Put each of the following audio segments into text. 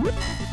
Whoop!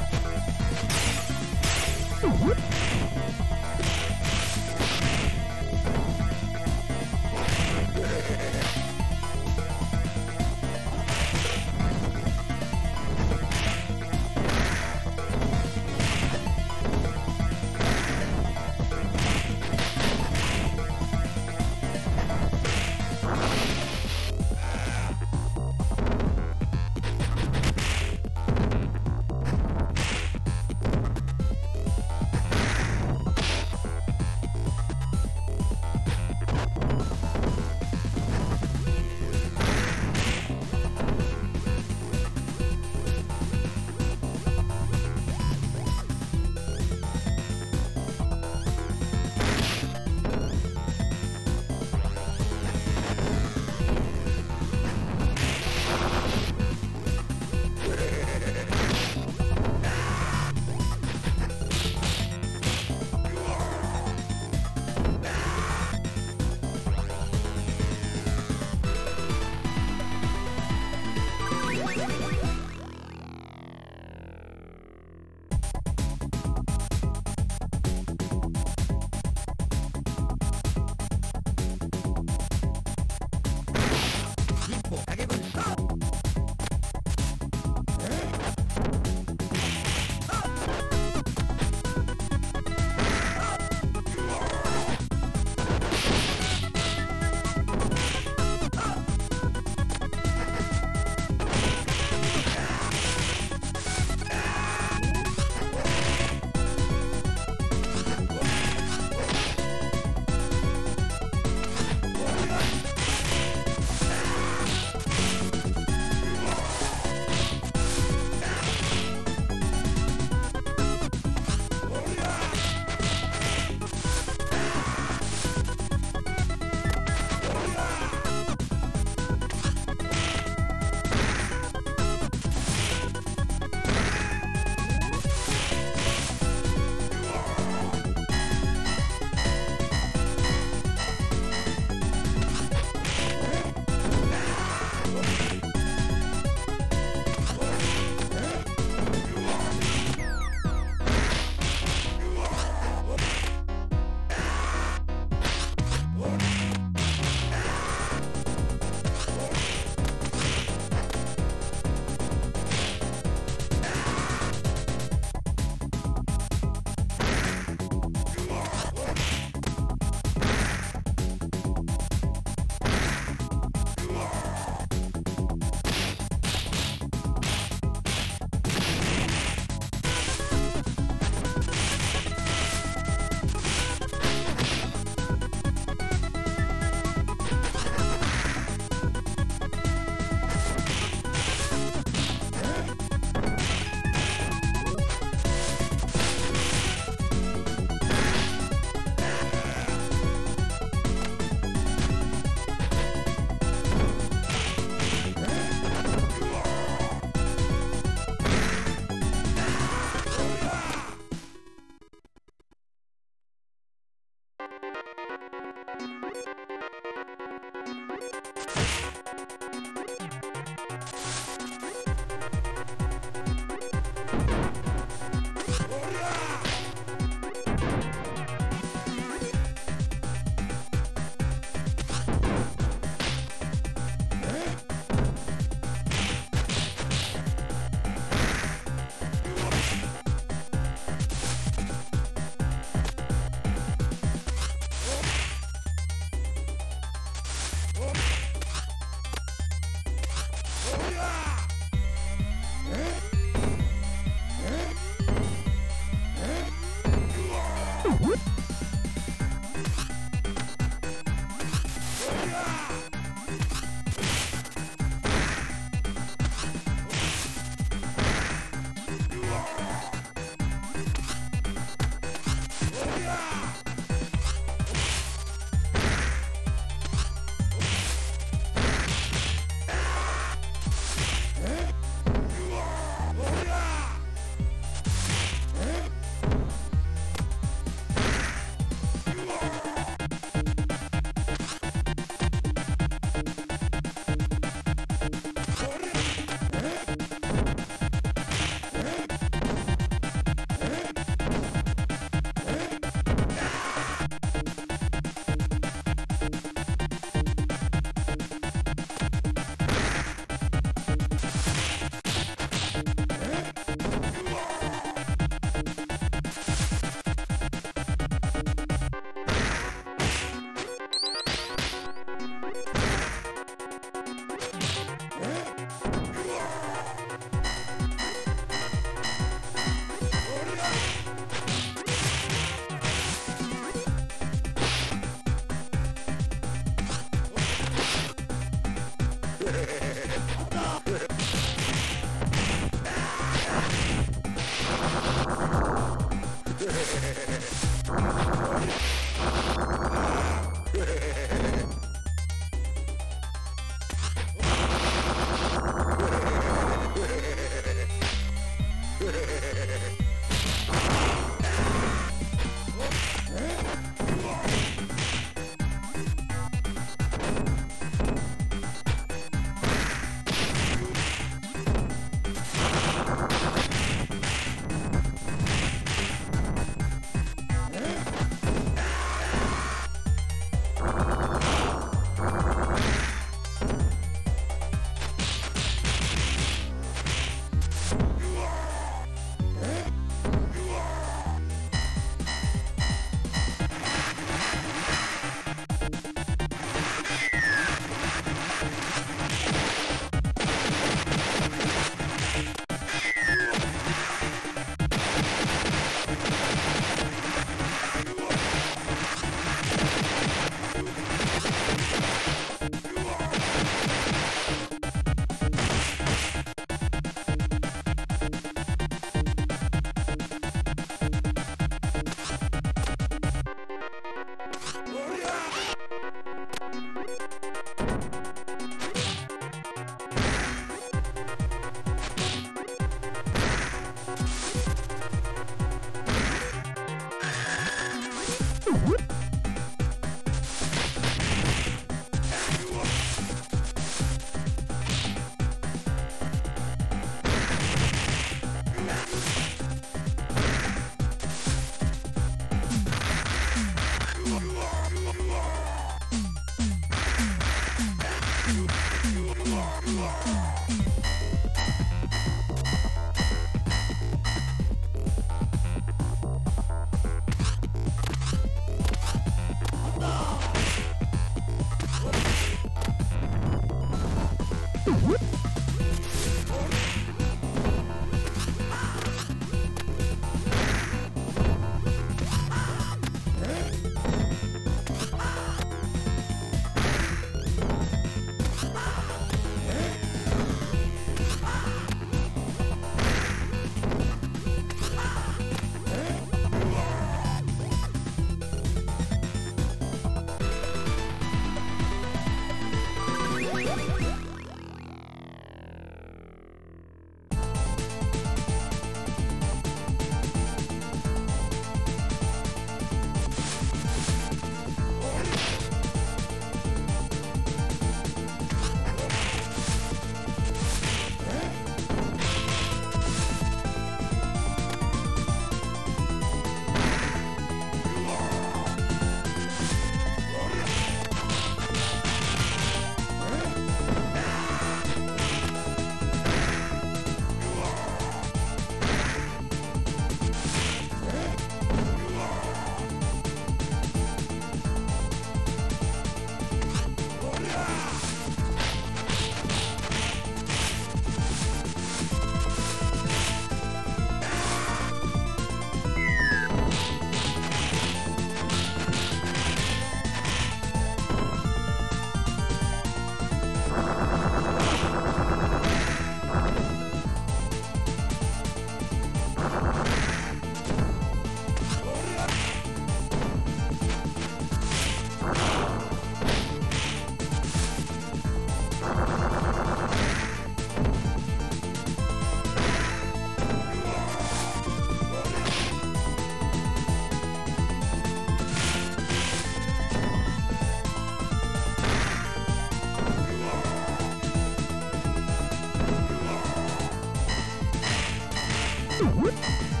Woo!